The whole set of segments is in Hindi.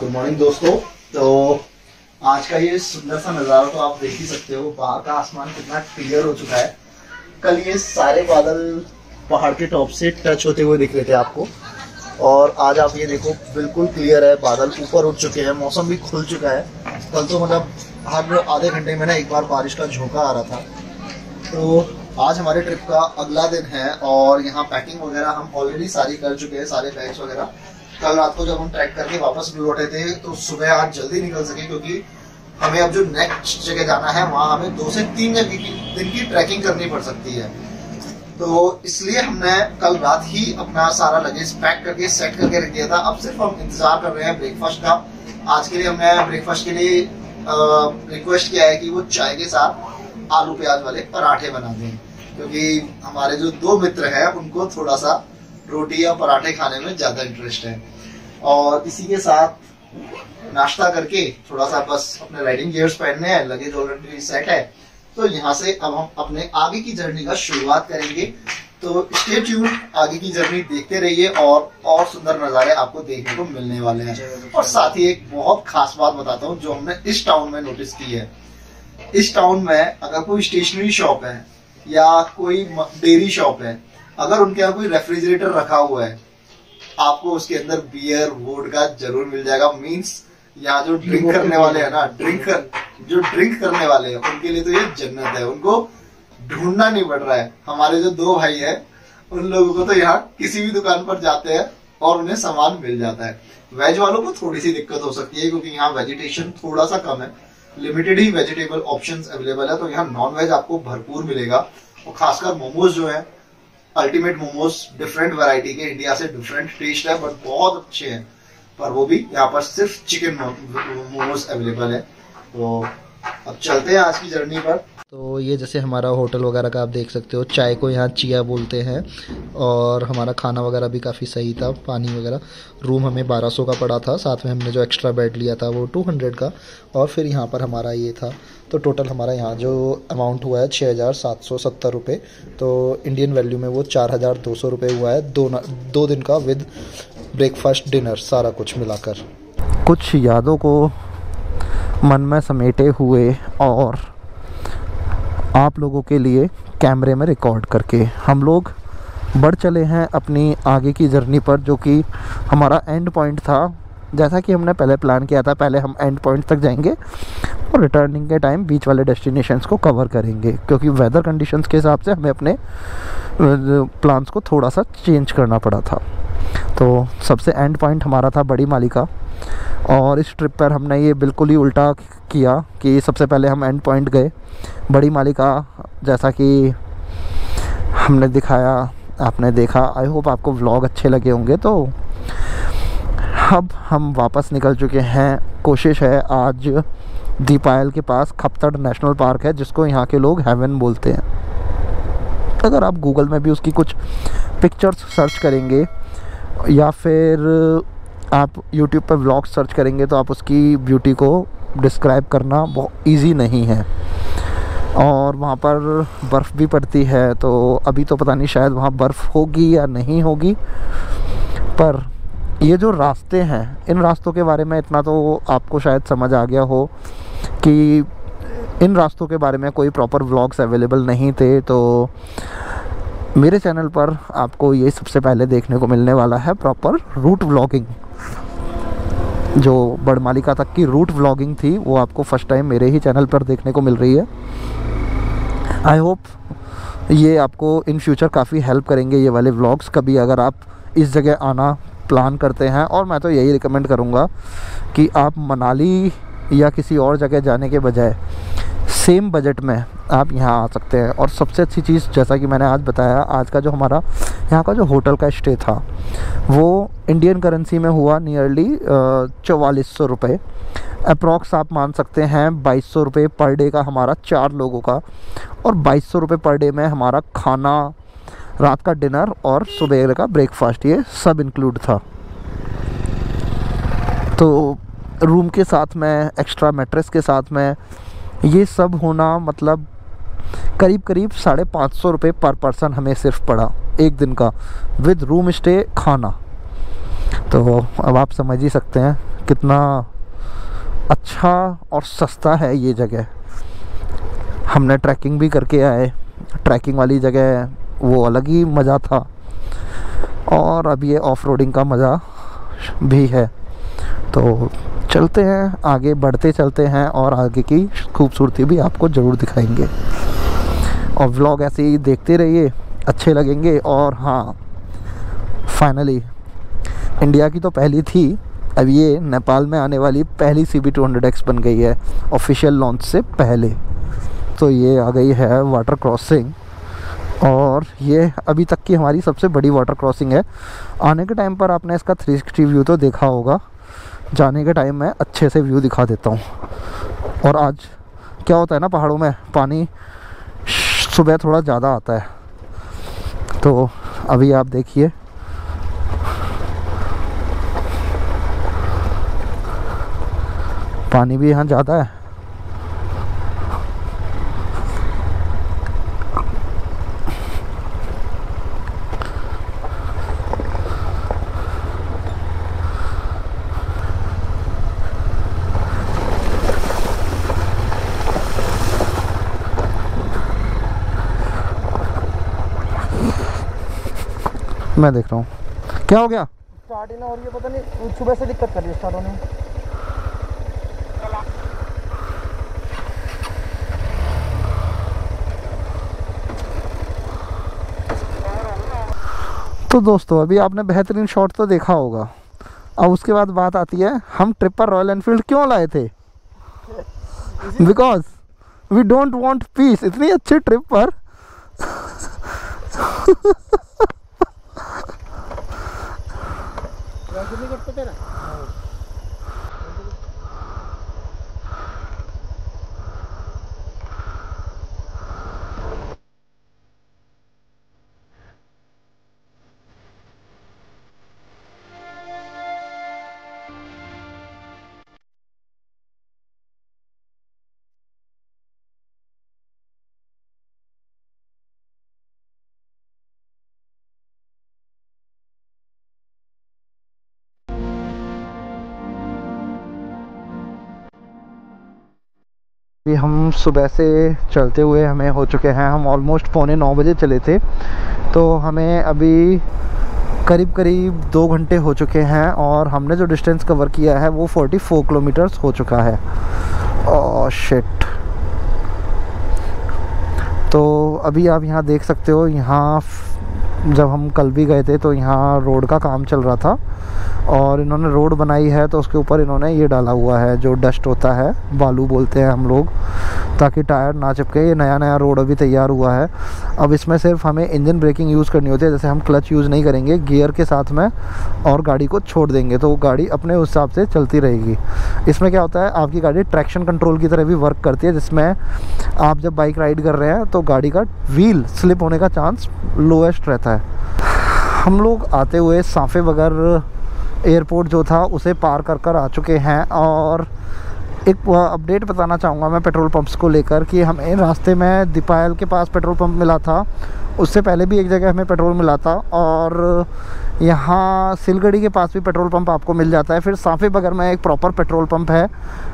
गुड मॉर्निंग दोस्तों। तो आज का ये सुंदर सा नज़ारा तो आप देख ही सकते हो। बाहर का आसमान कितना क्लियर हो चुका है। कल ये सारे बादल पहाड़ के टॉप से टच होते हुए दिख रहे थे आपको। और आज आप ये देखो, बिल्कुल क्लियर है, बादल ऊपर उठ चुके हैं, मौसम भी खुल चुका है। कल तो मतलब हर आधे घंटे में ना एक बार बारिश का झोंका आ रहा था। तो आज हमारे ट्रिप का अगला दिन है और यहाँ पैकिंग वगैरह हम ऑलरेडी सारी कर चुके हैं, सारे बैग्स वगैरह। कल रात को जब हम ट्रैक करके वापस लौटे थे तो सुबह आज जल्दी निकल सके, क्योंकि हमें अब जो नेक्स्ट जगह जाना है, वहाँ हमें दो से तीन दिन की ट्रैकिंग करनी पड़ सकती है। तो इसलिए हमने कल रात ही अपना सारा लगेज पैक करके सेट करके रख दिया था। अब सिर्फ़ हम इंतज़ार कर रहे हैं ब्रेकफास्ट का। आज के लिए हमने ब्रेकफास्ट के लिए रिक्वेस्ट किया है कि वो चाय के साथ आलू प्याज वाले पराठे बना दें। क्योंकि हमारे जो दो मित्र हैं, उनको थोड़ा सा रोटी या पराठे खाने में ज़्यादा इंटरेस्ट है। और इसी के साथ नाश्ता करके थोड़ा सा बस अपने राइडिंग गियर्स पहनने हैं लगेज ऑलरेडी सेट है। तो यहाँ से अब हम अपने आगे की जर्नी का शुरुआत करेंगे। तो स्टे ट्यून आगे की जर्नी देखते रहिए और और सुंदर नज़ारे आपको देखने को मिलने वाले हैं। और साथ ही एक बहुत खास बात बताता हूँ जो हमने इस टाउन में नोटिस की है। इस टाउन में अगर कोई स्टेशनरी शॉप है या कोई डेयरी शॉप है अगर उनके यहाँ कोई रेफ्रिजरेटर रखा हुआ है आपको उसके अंदर बियर वोड का ज़रूर मिल जाएगा। मीन्स यहाँ जो ड्रिंक करने वाले हैं ना ड्रिंक जो ड्रिंक करने वाले हैं, उनके लिए तो ये जन्नत है। उनको ढूंढना नहीं पड़ रहा है। हमारे जो दो भाई है, उन लोगों को तो यहाँ किसी भी दुकान पर जाते हैं और उन्हें सामान मिल जाता है। वेज वालों को थोड़ी सी दिक्कत हो सकती है, क्योंकि यहाँ वेजिटेशन थोड़ा सा कम है। लिमिटेड ही वेजिटेबल ऑप्शंस अवेलेबल है तो यहाँ नॉन वेज आपको भरपूर मिलेगा। और खासकर मोमोज जो है अल्टीमेट मोमोज डिफरेंट वैरायटी के इंडिया से डिफरेंट टेस्ट है बट बहुत अच्छे हैं। पर वो भी, यहाँ पर सिर्फ़ चिकन मोमोज अवेलेबल है। तो अब चलते हैं आज की जर्नी पर। तो ये जैसे हमारा होटल वगैरह का आप देख सकते हो चाय को यहाँ चिया बोलते हैं और हमारा खाना वगैरह भी काफ़ी सही था पानी वगैरह। रूम हमें 1200 का पड़ा था साथ में हमने जो एक्स्ट्रा बेड लिया था वो 200 का और फिर यहाँ पर हमारा ये था। तो टोटल हमारा यहाँ जो अमाउंट हुआ है छः हज़ार सात सौ सत्तर रुपये तो इंडियन वैल्यू में वो चार हज़ार दो सौ रुपये हुआ है दो दो दिन का विद ब्रेकफास्ट डिनर सारा कुछ मिलाकर। कुछ यादों को मन में समेटे हुए और आप लोगों के लिए कैमरे में रिकॉर्ड करके। हम लोग बढ़ चले हैं अपनी आगे की जर्नी पर, जो कि हमारा एंड पॉइंट था। जैसा कि हमने पहले प्लान किया था, पहले हम एंड पॉइंट तक जाएँगे और रिटर्निंग के टाइम बीच वाले डेस्टिनेशंस को कवर करेंगे, क्योंकि वेदर कंडीशंस के हिसाब से हमें अपने प्लान्स को थोड़ा सा चेंज करना पड़ा था। तो सबसे एंड पॉइंट हमारा था बड़ी मालिका, और इस ट्रिप पर हमने ये बिल्कुल ही उल्टा किया कि सबसे पहले हम एंड पॉइंट गए। बड़ी मालिका, जैसा कि हमने दिखाया, आपने देखा आई होप आपको व्लॉग अच्छे लगे होंगे तो अब हम वापस निकल चुके हैं। कोशिश है आज दीपायल के पास खपतड़ नेशनल पार्क है, जिसको यहाँ के लोग हेवन बोलते हैं। अगर आप गूगल में भी उसकी कुछ पिक्चर्स सर्च करेंगे, या फिर आप यूट्यूब पर व्लॉग सर्च करेंगे तो आप उसकी ब्यूटी को डिस्क्राइब करना बहुत ईजी नहीं है। और वहाँ पर बर्फ़ भी पड़ती है तो अभी तो पता नहीं शायद वहाँ बर्फ़ होगी या नहीं होगी, पर ये जो रास्ते हैं, इन रास्तों के बारे में इतना तो आपको शायद समझ आ गया हो कि इन रास्तों के बारे में कोई प्रॉपर व्लॉग्स अवेलेबल नहीं थे तो मेरे चैनल पर आपको ये सबसे पहले देखने को मिलने वाला है प्रॉपर रूट व्लॉगिंग जो बड़मालिका तक की रूट व्लॉगिंग थी, वो आपको फ़र्स्ट टाइम मेरे ही चैनल पर देखने को मिल रही है। आई होप ये आपको इन फ्यूचर काफ़ी हेल्प करेंगे ये वाले व्लॉग्स कभी अगर आप इस जगह आना प्लान करते हैं और मैं तो यही रिकमेंड करूँगा कि आप मनाली या किसी और जगह जाने के बजाय सेम बजट में आप यहाँ आ सकते हैं। और सबसे अच्छी चीज़ जैसा कि मैंने आज बताया, आज का जो हमारा, यहाँ का जो होटल का स्टे था, वो इंडियन करेंसी में हुआ नियरली चवालीस सौ रुपये अप्रॉक्स आप मान सकते हैं बाईस सौ रुपये पर डे का हमारा चार लोगों का और बाईस सौ रुपये पर डे में हमारा खाना रात का डिनर और सुबह का ब्रेकफास्ट, ये सब इंक्लूड था। तो रूम के साथ में एक्स्ट्रा मेट्रेस के साथ में, ये सब होना मतलब करीब करीब साढ़े पाँच सौ रुपये पर पर्सन हमें सिर्फ़ पड़ा एक दिन का विद रूम स्टे खाना। तो अब आप समझ ही सकते हैं कितना अच्छा और सस्ता है ये जगह। हमने ट्रैकिंग भी करके आए। ट्रैकिंग वाली जगह वो अलग ही मज़ा था। और अब ये ऑफ़ रोडिंग का मज़ा भी है। तो चलते हैं, आगे बढ़ते चलते हैं और आगे की खूबसूरती भी आपको ज़रूर दिखाएँगे। और व्लॉग ऐसे ही देखते रहिए, अच्छे लगेंगे और हाँ फाइनली इंडिया की तो पहली थी, अब ये नेपाल में आने वाली पहली C B two hundred X बन गई है ऑफिशियल लॉन्च से पहले। तो ये आ गई है वाटर क्रॉसिंग और ये अभी तक की हमारी सबसे बड़ी वाटर क्रॉसिंग है। आने के टाइम पर आपने इसका 360 व्यू तो देखा होगा। जाने के टाइम मैं अच्छे से व्यू दिखा देता हूँ। और आज क्या होता है ना पहाड़ों में? पानी सुबह थोड़ा ज़्यादा आता है। तो अभी आप देखिए। पानी भी यहाँ ज़्यादा है। मैं देख रहा हूँ। क्या हो गया? स्टार्ट ही ना और ये पता नहीं सुबह से दिक्कत कर रही है स्टार्ट होने में। तो दोस्तों अभी आपने बेहतरीन शॉट तो देखा होगा। अब उसके बाद बात आती है हम ट्रिप पर रॉयल एनफील्ड क्यों लाए थे? Because we don't want peace इतनी अच्छी ट्रिप पर थे ना अभी हम सुबह से चलते हुए हमें हो चुके हैं, हम ऑलमोस्ट पौने नौ बजे चले थे। तो हमें अभी करीब करीब दो घंटे हो चुके हैं और हमने जो डिस्टेंस कवर किया है वो 44 किलोमीटर्स हो चुका है। और शिट तो अभी आप यहाँ देख सकते हो, यहाँ जब हम कल भी गए थे तो यहाँ रोड का काम चल रहा था और इन्होंने रोड बनाई है तो उसके ऊपर इन्होंने ये डाला हुआ है, जो डस्ट होता है, बालू बोलते हैं हम लोग, ताकि टायर ना चिपके। ये नया नया रोड अभी तैयार हुआ है। अब इसमें सिर्फ़ हमें इंजन ब्रेकिंग यूज़ करनी होती है, जैसे हम क्लच यूज़ नहीं करेंगे, गियर के साथ में और गाड़ी को छोड़ देंगे तो गाड़ी अपने हिसाब से चलती रहेगी। इसमें क्या होता है, आपकी गाड़ी ट्रैक्शन कंट्रोल की तरह भी वर्क करती है, जिसमें आप जब बाइक राइड कर रहे हैं तो गाड़ी का व्हील स्लिप होने का चांस लोएस्ट रहता है। हम लोग आते हुए साफ़े बगैर एयरपोर्ट जो था, उसे पार कर कर आ चुके हैं और एक अपडेट बताना चाहूँगा मैं पेट्रोल पंप्स को लेकर कि हमें रास्ते में दीपायल के पास पेट्रोल पंप मिला था। उससे पहले भी एक जगह हमें पेट्रोल मिला था और यहाँ सिलगढ़ी के पास भी पेट्रोल पंप आपको मिल जाता है। फिर साफ़े बगर में एक प्रॉपर पेट्रोल पंप है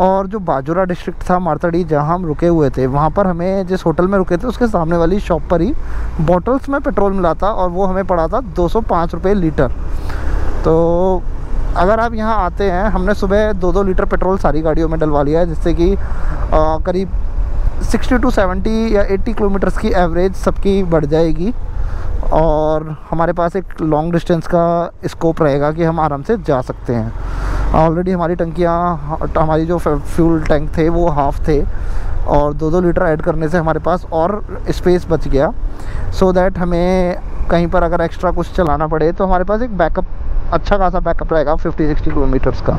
और जो बाजूरा डिस्ट्रिक्ट था मारतड़ी, जहाँ हम रुके हुए थे, वहाँ पर हमें जिस होटल में रुके थे, उसके सामने वाली शॉप पर ही बॉटल्स में पेट्रोल मिला था और वो हमें पड़ा था दो सौ लीटर। तो अगर आप यहाँ आते हैं, हमने सुबह दो दो लीटर पेट्रोल सारी गाड़ियों में डलवा लिया है, जिससे कि करीब 60 टू 70 या 80 किलोमीटर्स की एवरेज सबकी बढ़ जाएगी। और हमारे पास एक लॉन्ग डिस्टेंस का स्कोप रहेगा कि हम आराम से जा सकते हैं। ऑलरेडी हमारी टंकियाँ, हमारी जो फ्यूल टैंक थे, वो हाफ़ थे और दो दो लीटर ऐड करने से हमारे पास और स्पेस बच गया। सो so दैट हमें कहीं पर अगर एक्स्ट्रा कुछ चलाना पड़े तो हमारे पास एक बैकअप अच्छा खासा बैकअप रहेगा 50-60 किलोमीटर्स का।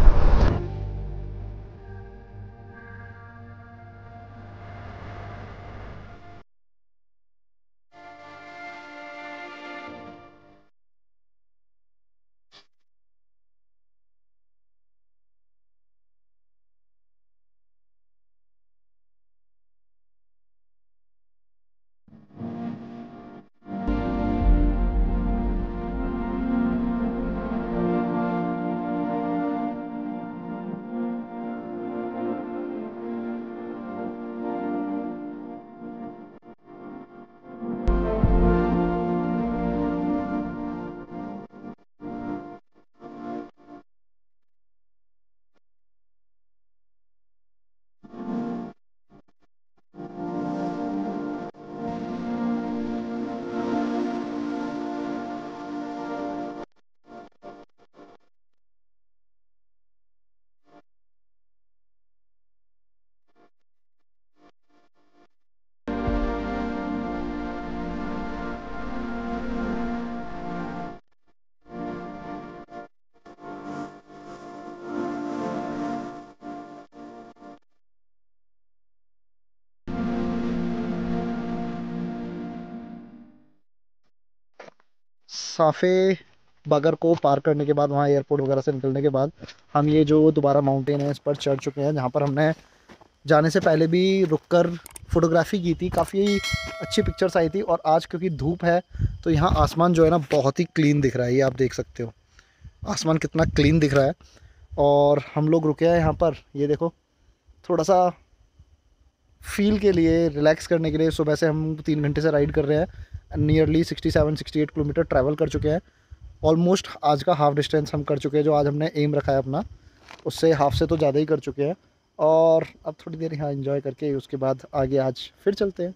साफ़े बगर को पार करने के बाद, वहाँ एयरपोर्ट वगैरह से निकलने के बाद, हम ये जो दोबारा माउंटेन है, इस पर चढ़ चुके हैं, जहाँ पर हमने जाने से पहले भी रुककर फोटोग्राफी की थी। काफ़ी अच्छी पिक्चर्स आई थी और आज क्योंकि धूप है तो यहाँ आसमान जो है ना, बहुत ही क्लीन दिख रहा है, ये आप देख सकते हो। आसमान कितना क्लीन दिख रहा है। और हम लोग रुके हैं यहाँ पर, ये देखो थोड़ा सा फील के लिए रिलैक्स करने के लिए, सुबह से हम तीन घंटे से राइड कर रहे हैं। Nearly sixty seven sixty eight kilometre travel कर चुके हैं। ऑलमोस्ट आज का हाफ़ डिस्टेंस हम कर चुके हैं, जो आज हमने एम रखा है अपना, उससे हाफ़ से तो ज़्यादा ही कर चुके हैं। और अब थोड़ी देर यहाँ इन्जॉय करके, उसके बाद आगे आज फिर चलते हैं।